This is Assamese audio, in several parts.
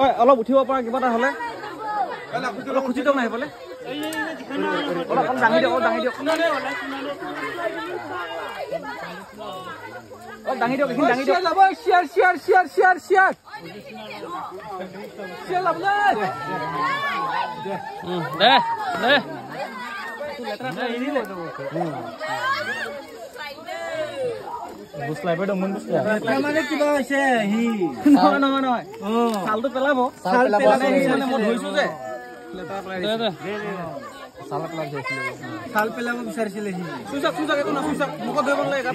ঐ অলপ উঠিব পৰা কিবা এটা হ'লে। অলপ খুচি দিয়ক না সেইফালে। অলপ অলপ দাঙি দিয়ক অলপ দাঙি দিয়ক। অলপ দাঙি দিয়ক এইখিনি দাঙি দিয়ক। চিয়াৰ চিয়াৰ চিয়াৰ চিয়াৰ চিয়াৰ চিয়াৰ নাই। দে দে মানে কিবা হৈছে সি নহয় নহয় নহয় চালটো পেলাব চাল মই ধৰিছো যে পেলাব বিচাৰিছিলে সি একো চাওক মুখত ধৰিব নালাগে গাত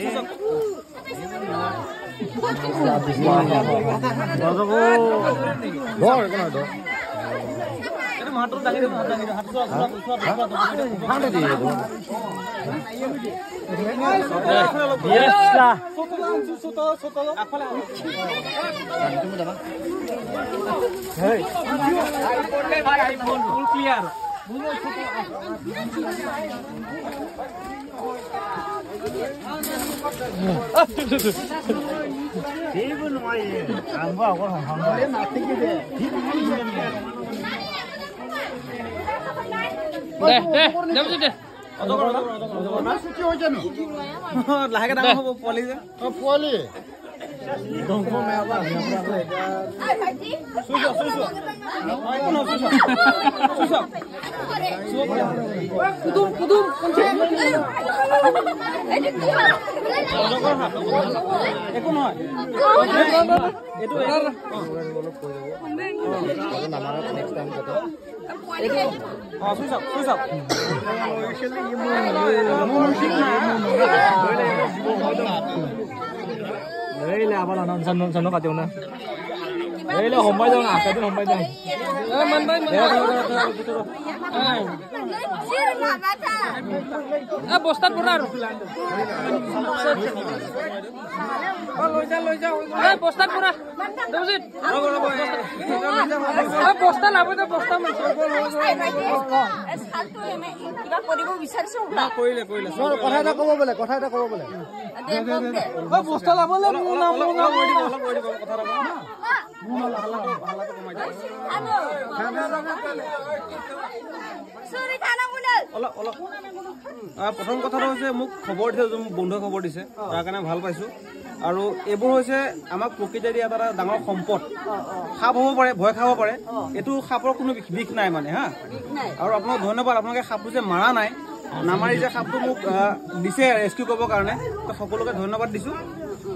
চোৱা সেইবোৰ নোৱাৰি আৰম্ভ অকল দে দে দে বুজি দে। লাহেকে ডাঙৰ হ'ব পোৱালি যে। পোৱালি। চুই চাওক চুই চাওক একো নহয়। চুই চাওক চুই চাওক কুদুম কুদুম একো নহয় এইটো অ চুই চাওক চুই চাওক এইলে আবাৰ জানো জানো কাটিও না এইলে সোমাই যাওঁ না কাটি সোমাই যাওঁ বস্তাত পৰা আৰু লৈ যা লৈ যা বস্তাত পৰা বস্তা লাভ বস্তা কৰিব বিচাৰিছো কৰিলে কৰিলে কথা এটা ক'ব বোলে কথা এটা ক'ব বোলে বস্তা লাভলে প্ৰথম কথাটো হৈছে মোক খবৰ দিছে বন্ধুৱে খবৰ দিছে তাৰ কাৰণে ভাল পাইছো। আৰু এইবোৰ হৈছে আমাক প্ৰকৃতিয়ে দিয়া এটা এটা ডাঙৰ সম্পদ। সাপ হ'ব পাৰে ভয় খাব পাৰে এইটো সাপৰ কোনো বিষ নাই মানে হা? আৰু আপোনাক ধন্যবাদ আপোনালোকে সাপটো যে মাৰা নাই নামাৰি যে সাপটো মোক দিছে ৰেস্কিউ কৰিবৰ কাৰণে সকলোকে ধন্যবাদ দিছো।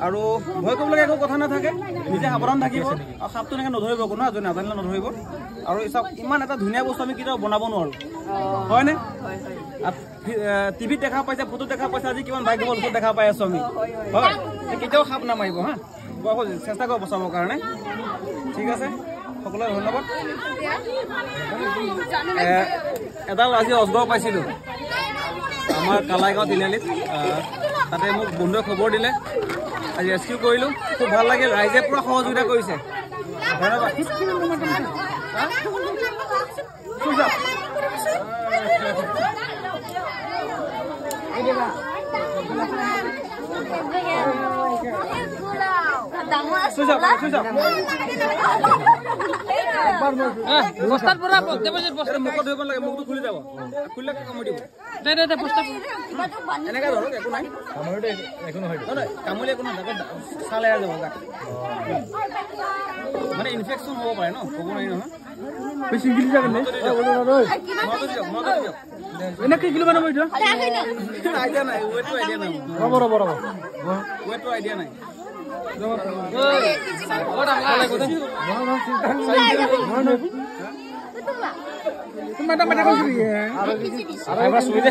আৰু ভয় কৰিবলগীয়া একো কথা নাথাকে। নিজে সাৱধান থাকিব। আৰু সাপটো এনেকৈ নধৰিব কোনো এজনে নাজানিলে নধৰিব। আৰু এই চাওক ইমান এটা ধুনীয়া বস্তু আমি কেতিয়াও বনাব নোৱাৰো। হয়নে? টিভিত দেখা পাইছে ফটোত দেখা পাইছে আজি কিমান ভাগ্য বস্তু দেখা পাই আছো আমি। হয় কেতিয়াও সাপ নামাৰিব হা? চেষ্টা কৰিব বচাবৰ কাৰণে। ঠিক আছে? সকলোকে ধন্যবাদ। এডাল আজি অজগৰ পাইছিলোঁ। আমাৰ কালাইগাঁও তিনিআলিত। তাতে মোক বন্ধুৱে খবৰ দিলে। আজি ৰেস্কিউ কৰিলোঁ। খুব ভাল লাগিল। ৰাইজে পূৰা সহযোগিতা কৰিছে। ধন্যবাদ বস্তাত পৰা এইটো মুখত ধৰিব লাগে মুখটো খুলি যাব খুলিলে কামুৰি দিব দে দে বস্তাত এনেকৈ ধৰক একো নাই একো নহয় কামুৰিলে একো নহয় চাল যাব মানে ইনফেকশ্যন হ'ব পাৰে ন ক'ব নোৱাৰি নহয় দিয়ক এনেকে কিলো মানে মই ৰ'ব ৰ'ব ৰ'ব ৱেটটো আইডিয়া নাই আৰু এবাৰ চুই